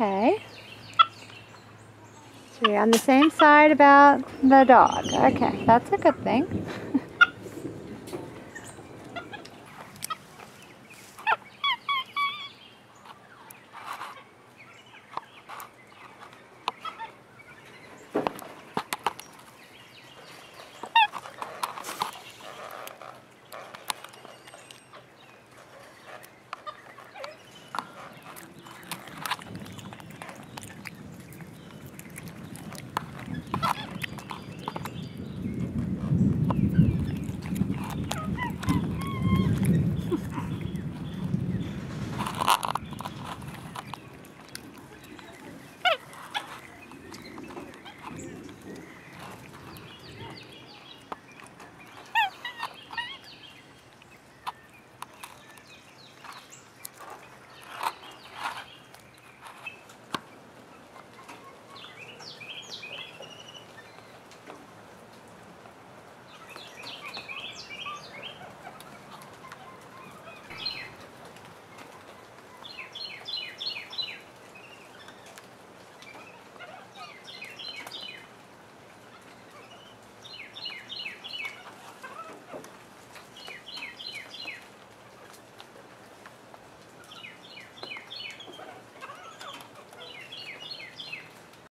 Okay. So you're on the same side about the dog. Okay, that's a good thing.